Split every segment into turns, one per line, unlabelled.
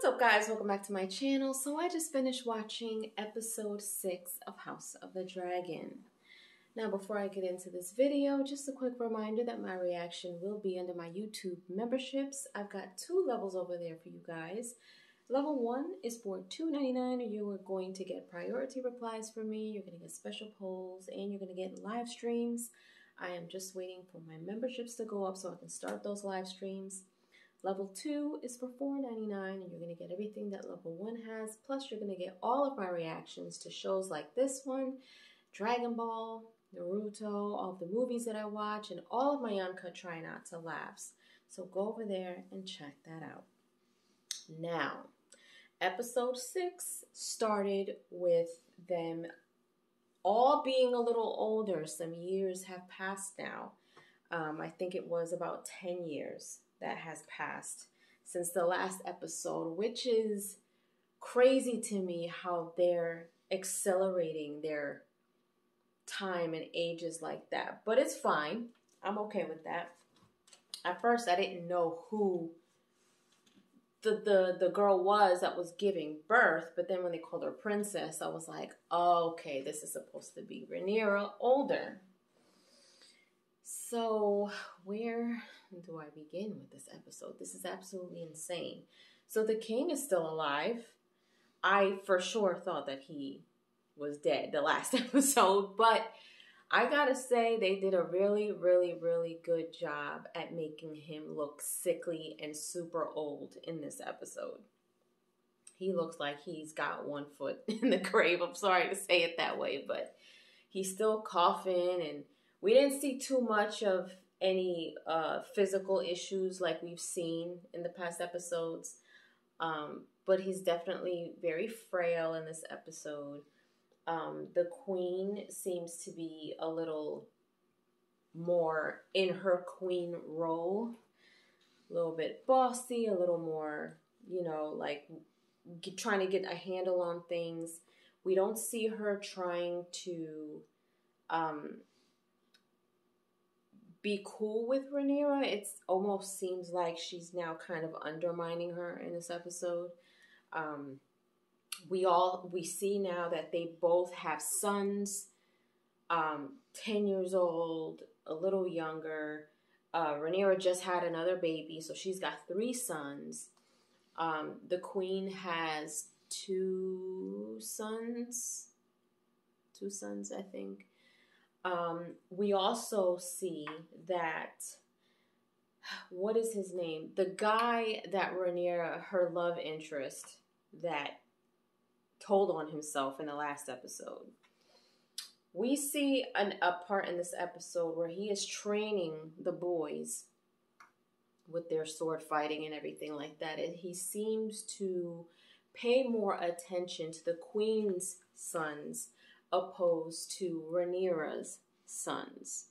What's up guys, welcome back to my channel. So I just finished watching episode 6 of House of the Dragon. Now before I get into this video, just a quick reminder that my reaction will be under my YouTube memberships. I've got two levels over there for you guys. Level 1 is for $2.99. You are going to get priority replies from me, you're going to get special polls, and you're going to get live streams. I am just waiting for my memberships to go up so I can start those live streams. Level 2 is for $4.99 and you're going to get everything that level 1 has. Plus you're going to get all of my reactions to shows like this one, Dragon Ball, Naruto, all the movies that I watch, and all of my uncut try not to laughs. So go over there and check that out. Now, episode 6 started with them all being a little older. Some years have passed now. Um, I think it was about 10 years that has passed since the last episode, which is crazy to me how they're accelerating their time and ages like that. But it's fine. I'm okay with that. At first, I didn't know who the, the, the girl was that was giving birth, but then when they called her princess, I was like, oh, okay, this is supposed to be Rhaenyra older. So, where do I begin with this episode? This is absolutely insane. So, the king is still alive. I for sure thought that he was dead the last episode, but I gotta say, they did a really, really, really good job at making him look sickly and super old in this episode. He looks like he's got one foot in the grave. I'm sorry to say it that way, but he's still coughing and we didn't see too much of any uh, physical issues like we've seen in the past episodes. Um, but he's definitely very frail in this episode. Um, the queen seems to be a little more in her queen role, a little bit bossy, a little more, you know, like trying to get a handle on things. We don't see her trying to um, be cool with Rhaenyra. It almost seems like she's now kind of undermining her in this episode. Um, we all we see now that they both have sons, um, ten years old, a little younger. Uh, Rhaenyra just had another baby, so she's got three sons. Um, the queen has two sons, two sons, I think. Um, we also see that what is his name? The guy that Rhaenyra, her love interest, that told on himself in the last episode. We see an, a part in this episode where he is training the boys with their sword fighting and everything like that. And he seems to pay more attention to the queen's sons opposed to Rhaenyra's sons.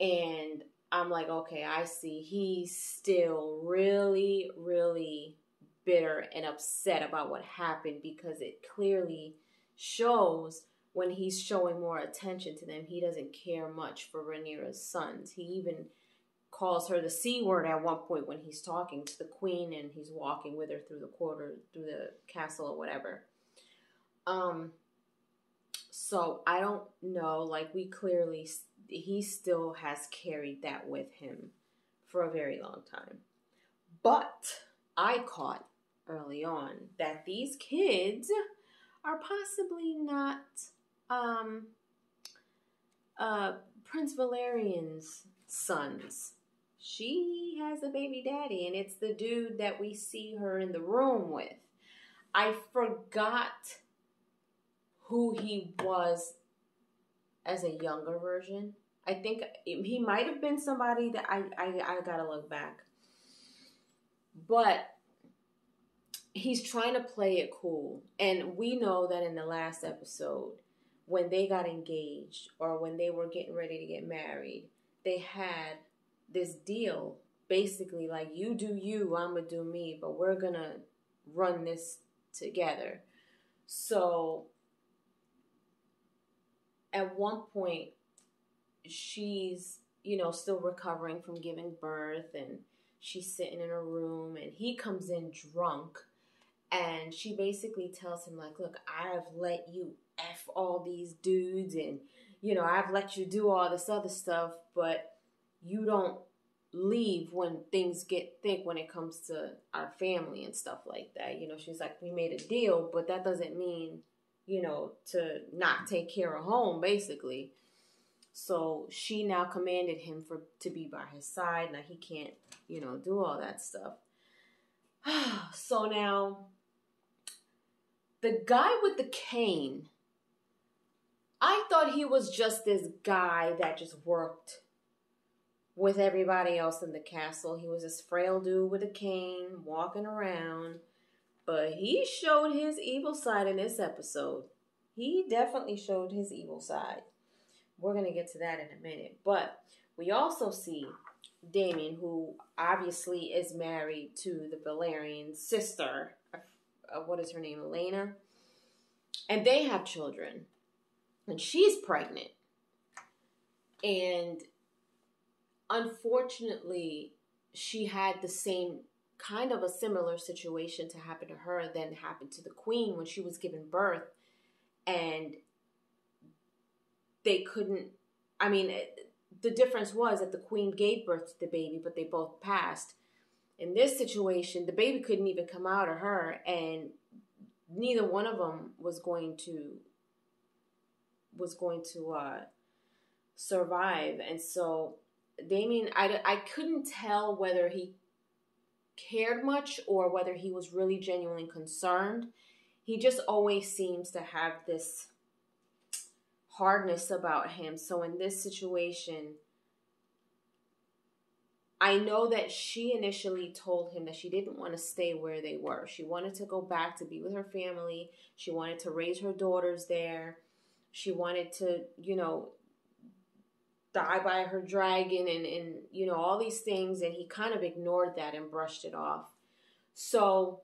And I'm like, okay, I see. He's still really, really bitter and upset about what happened because it clearly shows when he's showing more attention to them, he doesn't care much for Rhaenyra's sons. He even calls her the C word at one point when he's talking to the queen and he's walking with her through the quarter, through the castle or whatever. Um, so I don't know. Like we clearly, he still has carried that with him for a very long time. But I caught early on that these kids are possibly not um, uh, Prince Velaryon's sons. She has a baby daddy, and it's the dude that we see her in the room with. I forgot who he was as a younger version. I think he might have been somebody that I, I, I gotta look back. But he's trying to play it cool. And we know that in the last episode, when they got engaged or when they were getting ready to get married, they had this deal basically like you do you, I'm gonna do me, but we're gonna run this together. So at one point, she's, you know, still recovering from giving birth and she's sitting in a room and he comes in drunk and she basically tells him like, "Look, I've let you f all these dudes, and you know I've let you do all this other stuff, but you don't leave when things get thick when it comes to our family and stuff like that. You know, she's like, we made a deal, but that doesn't mean, you know, to not take care of home, basically. So she now commanded him for to be by his side. Now he can't, you know, do all that stuff. so now the guy with the cane, I thought he was just this guy that just worked with everybody else in the castle. He was this frail dude with a cane walking around. But he showed his evil side in this episode. He definitely showed his evil side. We're going to get to that in a minute. But we also see Damien, who obviously is married to the Velaryon sister. Uh, what is her name? Elena. And they have children. And she's pregnant. And unfortunately, she had the same kind of a similar situation to happen to her than happened to the queen when she was given birth. And they couldn't i mean the difference was that the queen gave birth to the baby but they both passed. In this situation the baby couldn't even come out of her and neither one of them was going to was going to uh survive. And so Damien, I, I couldn't tell whether he cared much or whether he was really genuinely concerned. He just always seems to have this hardness about him. So in this situation, I know that she initially told him that she didn't want to stay where they were. She wanted to go back to be with her family. She wanted to raise her daughters there. She wanted to, you know, die by her dragon and, and you know all these things and he kind of ignored that and brushed it off. So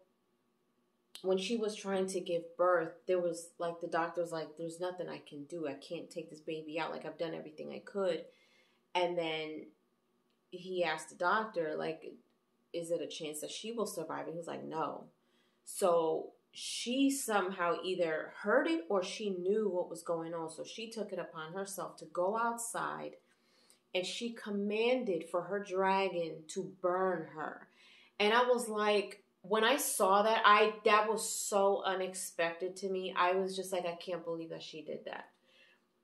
when she was trying to give birth there was like the doctor was like there's nothing i can do. I can't take this baby out. Like i've done everything i could. And then he asked the doctor like is it a chance that she will survive? And he was like no. So she somehow either heard it or she knew what was going on. So she took it upon herself to go outside and she commanded for her dragon to burn her. And I was like, when I saw that, I that was so unexpected to me. I was just like, I can't believe that she did that.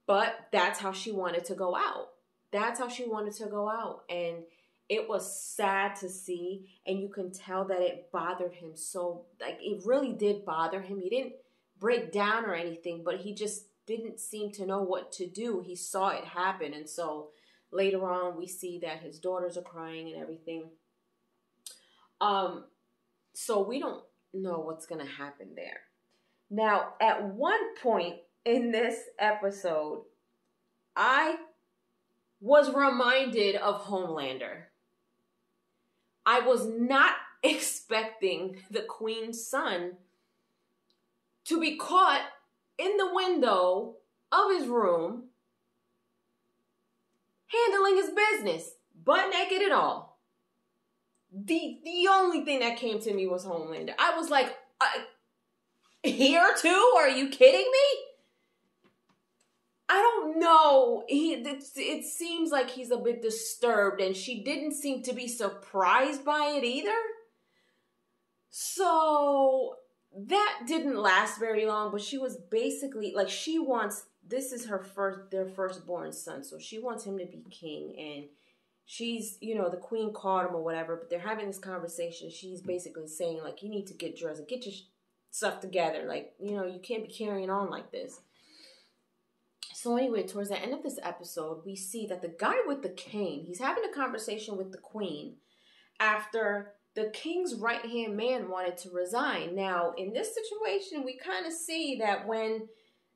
But that's how she wanted to go out. That's how she wanted to go out. And it was sad to see and you can tell that it bothered him so like it really did bother him. He didn't break down or anything but he just didn't seem to know what to do. He saw it happen and so later on we see that his daughters are crying and everything. Um so we don't know what's going to happen there. Now at one point in this episode i was reminded of homelander I was not expecting the queen's son to be caught in the window of his room handling his business, butt naked and all. The the only thing that came to me was Homelander. I was like, uh, here too? Are you kidding me? I don't know. He it, it seems like he's a bit disturbed and she didn't seem to be surprised by it either. So that didn't last very long, but she was basically like she wants this is her first their firstborn son, so she wants him to be king and she's you know the queen called him or whatever but they're having this conversation she's basically saying like you need to get dressed and get your stuff together like you know you can't be carrying on like this so anyway, towards the end of this episode, we see that the guy with the cane, he's having a conversation with the queen after the king's right hand man wanted to resign. Now, in this situation, we kind of see that when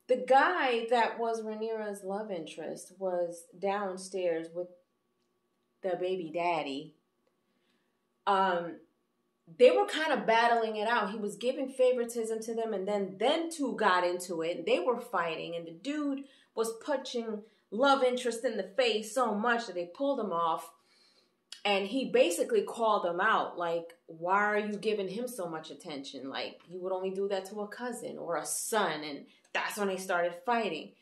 the guy that was Rhaenyra's love interest was downstairs with the baby daddy, um, they were kind of battling it out. He was giving favoritism to them, and then then two got into it, and they were fighting, and the dude was punching love interest in the face so much that they pulled him off. and he basically called them out like why are you giving him so much attention? Like you would only do that to a cousin or a son. And that's when they started fighting.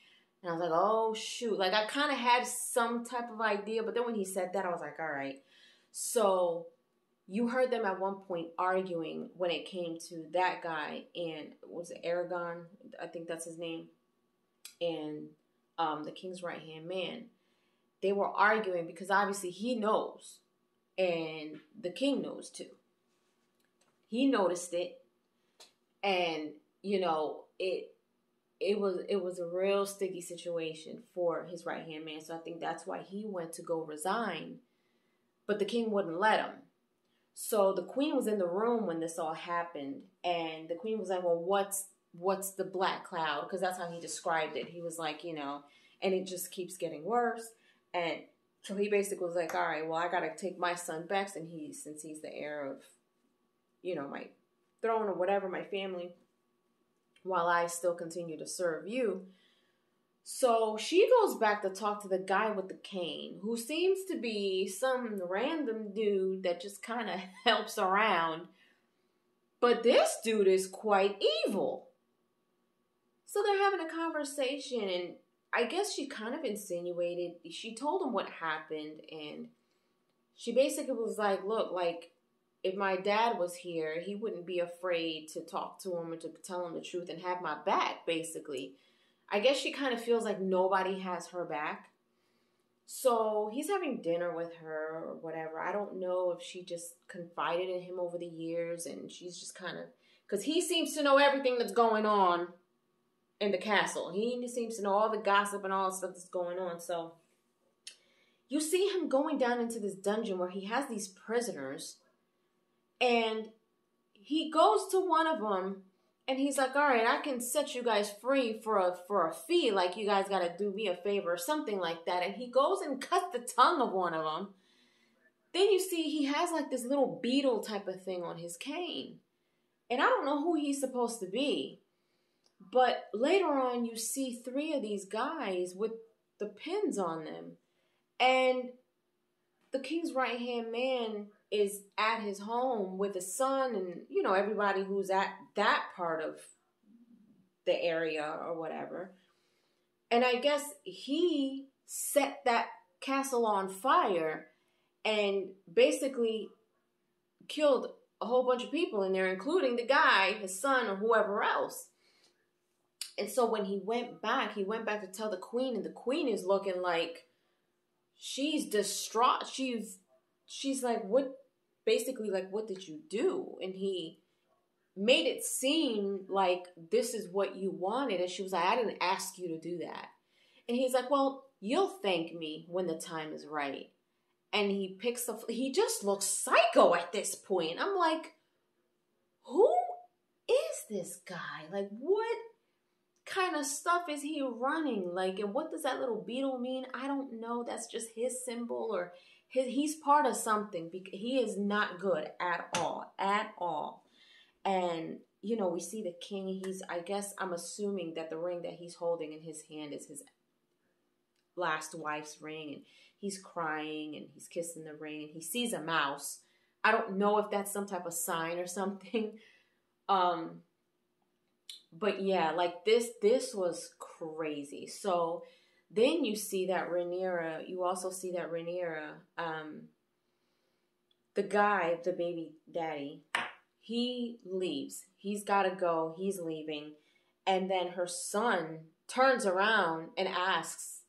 And i was like oh shoot. Like i kind of had some type of idea but then when he said that i was like all right. So you heard them at one point arguing when it came to that guy and was it Aragon? I think that's his name, and um, the king's right hand man. They were arguing because obviously he knows, and the king knows too. He noticed it, and you know it. It was it was a real sticky situation for his right hand man. So I think that's why he went to go resign, but the king wouldn't let him so the queen was in the room when this all happened, and the queen was like, "Well, what's what's the black cloud?" Because that's how he described it. He was like, you know, and it just keeps getting worse. And so he basically was like, "All right, well, I got to take my son back, and he since he's the heir of, you know, my throne or whatever, my family, while I still continue to serve you." So she goes back to talk to the guy with the cane, who seems to be some random dude that just kind of helps around. But this dude is quite evil. So they're having a conversation, and I guess she kind of insinuated, she told him what happened, and she basically was like, Look, like, if my dad was here, he wouldn't be afraid to talk to him or to tell him the truth and have my back, basically. I guess she kind of feels like nobody has her back. So he's having dinner with her or whatever. I don't know if she just confided in him over the years and she's just kind of. Because he seems to know everything that's going on in the castle. He seems to know all the gossip and all the stuff that's going on. So you see him going down into this dungeon where he has these prisoners and he goes to one of them and he's like, "All right, I can set you guys free for a for a fee. Like you guys got to do me a favor or something like that." And he goes and cuts the tongue of one of them. Then you see he has like this little beetle type of thing on his cane, and I don't know who he's supposed to be. But later on, you see three of these guys with the pins on them, and the king's right hand man is at his home with his son and you know everybody who's at that part of the area or whatever. And I guess he set that castle on fire and basically killed a whole bunch of people in there, including the guy, his son, or whoever else. And so when he went back, he went back to tell the queen, and the queen is looking like she's distraught. She's she's like, what basically like, what did you do? And he made it seem like this is what you wanted. And she was like, I didn't ask you to do that. And he's like, Well, you'll thank me when the time is right. And he picks up, he just looks psycho at this point. I'm like, Who is this guy? Like, what kind of stuff is he running? Like, and what does that little beetle mean? I don't know. That's just his symbol or his, he's part of something. Because he is not good at all, at all. And you know, we see the king. He's, I guess, I'm assuming that the ring that he's holding in his hand is his last wife's ring, and he's crying and he's kissing the ring, and he sees a mouse. I don't know if that's some type of sign or something. Um, but yeah, like this, this was crazy. So then you see that Rhaenyra, you also see that Rhaenyra, um, the guy, the baby daddy, he leaves. He's got to go. He's leaving. And then her son turns around and asks,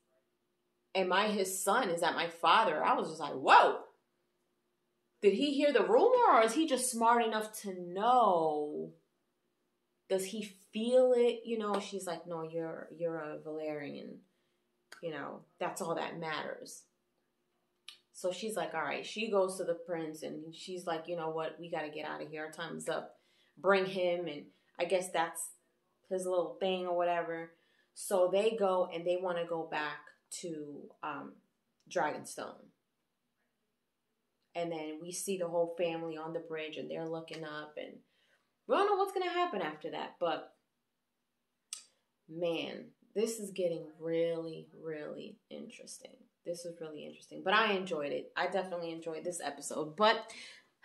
Am I his son? Is that my father? I was just like, Whoa. Did he hear the rumor or is he just smart enough to know? Does he feel it? You know, she's like, No, you're you're a Velaryon. you know, that's all that matters. So she's like, all right. She goes to the prince and she's like, you know what? We got to get out of here. Time's up. Bring him. And I guess that's his little thing or whatever. So they go and they want to go back to um, Dragonstone. And then we see the whole family on the bridge and they're looking up and we don't know what's going to happen after that. But man, this is getting really, really interesting. this was really interesting. But I enjoyed it. I definitely enjoyed this episode. But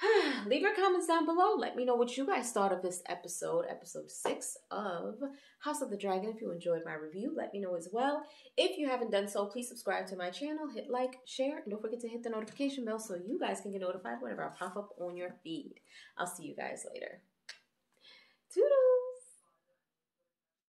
leave your comments down below. Let me know what you guys thought of this episode, episode six of House of the Dragon. If you enjoyed my review, let me know as well. If you haven't done so, please subscribe to my channel, hit like, share, and don't forget to hit the notification bell so you guys can get notified whenever I pop up on your feed. I'll see you guys later. Toodles!